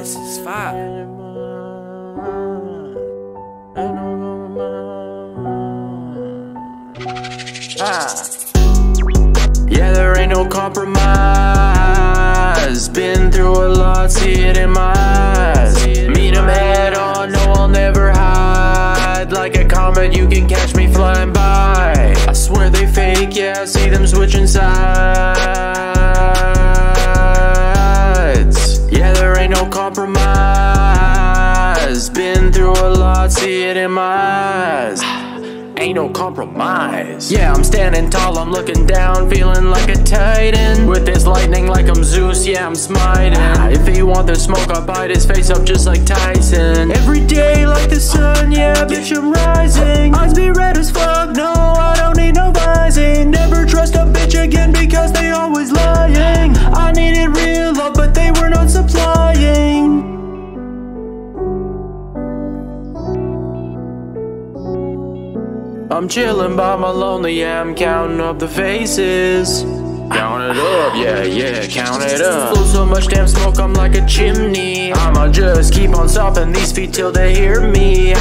This is fire. Ah. Yeah, there ain't no compromise. Been through a lot, see it in my eyes. Meet 'em head on, no, I'll never hide. Like a comet, you can catch me flying by. I swear they fake, yeah, I see them switching sides. See it in my eyes ain't no compromise. Yeah, I'm standing tall, I'm looking down, feeling like a titan. With this lightning like I'm Zeus, yeah, I'm smiting. If he want the smoke, I'll bite his face up just like Tyson. Every day like the sun, yeah, bitch, I'm rising. Eyes be I'm chillin' by my lonely, yeah, I'm counting up the faces. Count it up, yeah, yeah, count it up. Blow so much damn smoke, I'm like a chimney. I'ma just keep on stomping these feet till they hear me.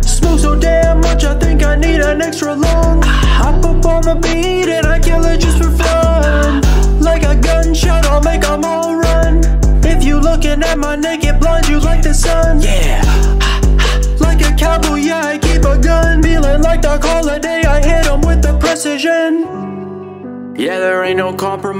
Smoke so damn much, I think I need an extra lung. Hop up on the beat and I kill it just for fun. Like a gunshot, I'll make them all run. If you looking at my naked blind, you like the sun. Yeah. Like a cowboy, yeah, I keep a gun. Feeling like Holliday, I hit them with the precision. Yeah, there ain't no compromise.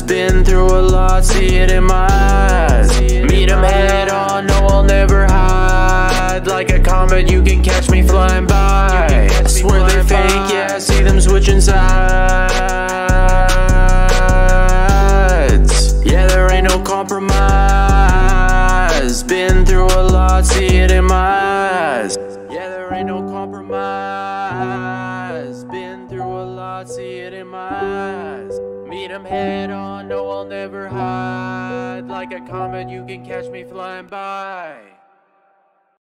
Been through a lot, see it in my eyes. Meet 'em head on, no, I'll never hide. Like a comet, you can catch me flying by. Swear they're fake, yeah, see them switching sides. Yeah, there ain't no compromise. Been through a lot, see it in my eyes. There ain't no compromise. Been through a lot, see it in my eyes. Meet 'em head on, no, I'll never hide. Like a comet, you can catch me flying by.